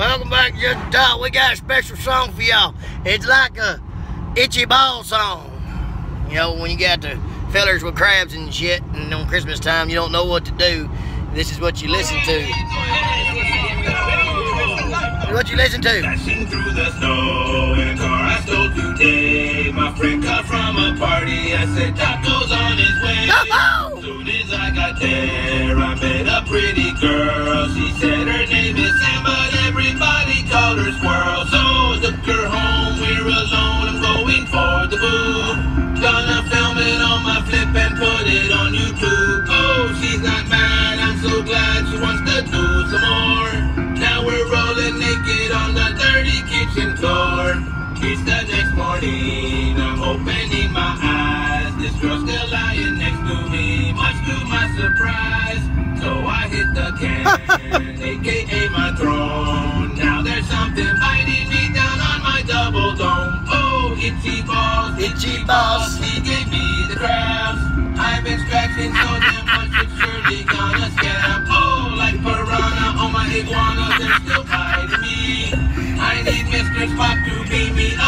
Welcome back to Justin Talk. We got a special song for y'all. It's like a itchy ball song. You know, when you got the fellers with crabs and shit, and on Christmas time you don't know what to do, this is what you listen to. What you listen to? Dashing through the snow in a car I stole today. My friend got from a party. I said tacos on his way. Soon as I got there, I met a pretty morning. I'm opening my eyes. This girl's still lying next to me, much to my surprise. So I hit the can, aka my throne. Now there's something biting me down on my double dome. Oh, itchy balls, Itchy balls. He gave me the crabs. I've been scratching so damn much it's surely gonna scab. Oh, like piranha on my iguana, they're still biting me. I need Mr. Spock to me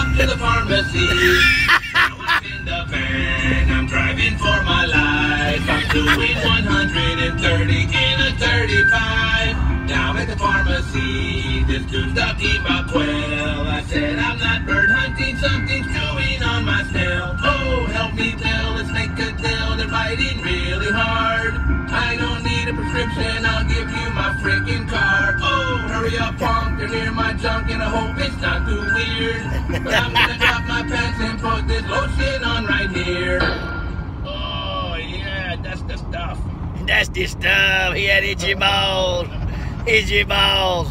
up to the pharmacy. I'm in the van, I'm driving for my life. I'm doing 130 in a 35. Down at the pharmacy, this dude's talking about quail. I said I'm not bird hunting, something's chewing on my snail. Oh, help me, Bill, let's make a deal. They're biting really hard. I don't need a prescription, I'll give you my freaking car. Oh, hurry up, punk, near my junk, and I hope it's not too weird. But I'm gonna drop my pants and put this lotion on right here. Oh, yeah, that's the stuff. That's the stuff. He had itchy balls. Itchy balls.